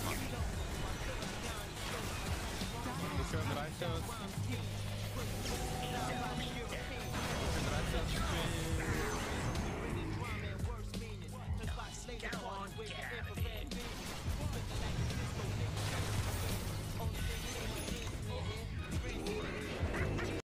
mano. Porque o Andrade é...